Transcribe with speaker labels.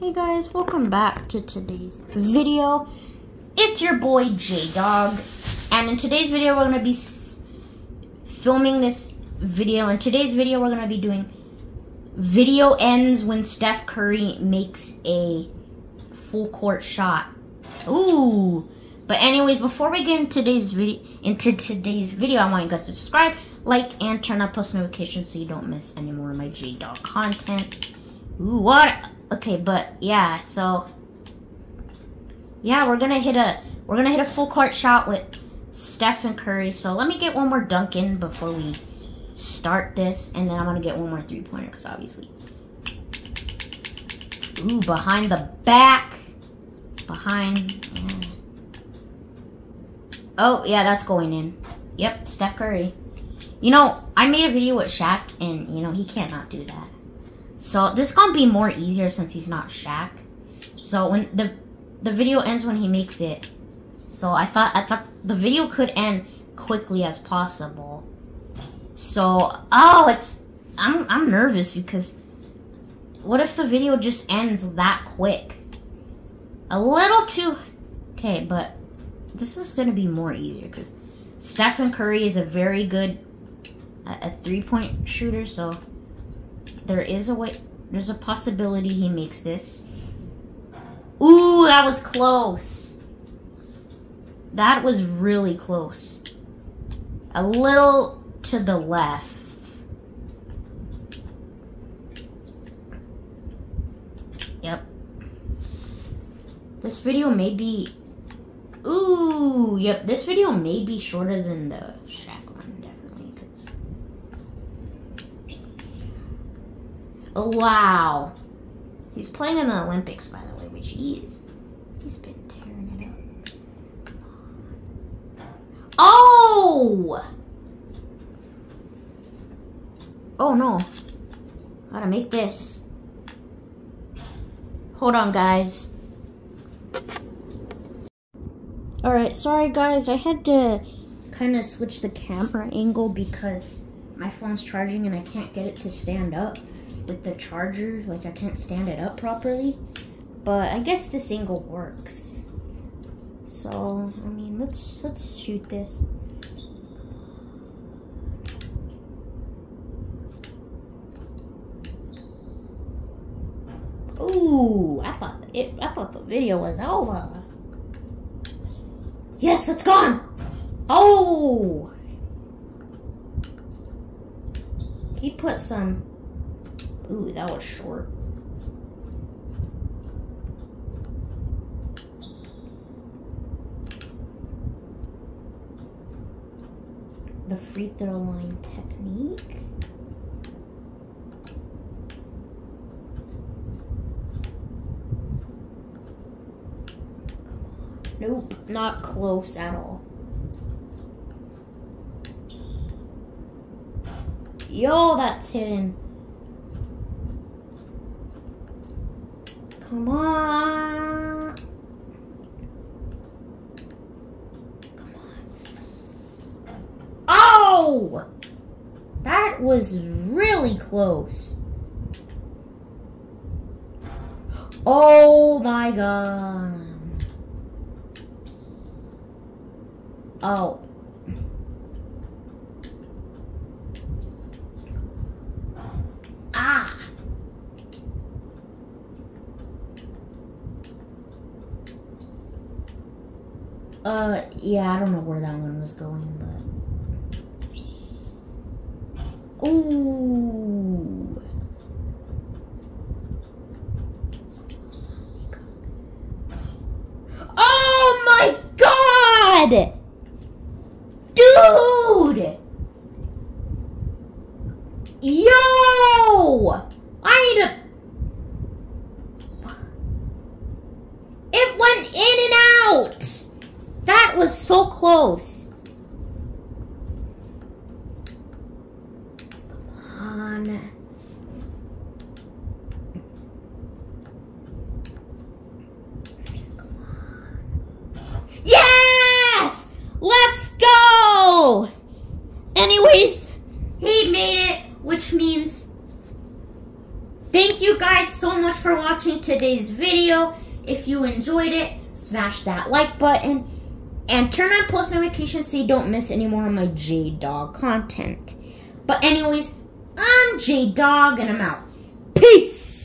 Speaker 1: Hey guys, welcome back to today's video. It's your boy Jay Dogg, and in today's video, we're gonna be filming this video. In today's video, we're gonna be doing video ends when Steph Curry makes a full court shot. Ooh! But anyways, before we get into today's video, into today's video, I want you guys to subscribe, like, and turn on post notifications so you don't miss any more of my Jay Dogg content. Ooh, what? Okay, but yeah, so yeah, we're gonna hit a we're gonna hit a full court shot with Stephen Curry. So let me get one more dunk in before we start this, and then I'm gonna get one more three pointer because obviously. Ooh, behind the back, behind. Yeah. Oh yeah, that's going in. Yep, Steph Curry. You know, I made a video with Shaq, and you know he cannot do that. So this is gonna be more easier since he's not Shaq. So when the the video ends when he makes it. So I thought I thought the video could end quickly as possible. So oh it's I'm I'm nervous because what if the video just ends that quick? A little too okay, but this is gonna be more easier because Stephen Curry is a very good a three point shooter, so there is a way, there's a possibility he makes this. Ooh, that was close. That was really close. A little to the left. Yep. This video may be... Ooh, yep, this video may be shorter than the Shaq Wow. He's playing in the Olympics, by the way, which he is. He's been tearing it up. Oh! Oh no. Gotta make this. Hold on, guys. Alright, sorry guys, I had to kind of switch the camera angle because my phone's charging and I can't get it to stand up with the charger, like I can't stand it up properly. But I guess this angle works. So, I mean, let's let's shoot this. Ooh, I thought it I thought the video was over. Yes, it's gone. Oh. He put some Ooh, that was short. The free throw line technique. Nope, not close at all. Yo, that's hidden. Come on. Come on. Oh! That was really close. Oh my god. Oh. Uh, yeah, I don't know where that one was going, but... Ooh! Oh my god! Dude! Yo! I need to... It went in and out! That was so close. Come on. Yes! Let's go! Anyways, he made it, which means thank you guys so much for watching today's video. If you enjoyed it, smash that like button and turn on post notifications so you don't miss any more of my Jay Dogg content. But anyways, I'm Jay Dogg and I'm out. Peace.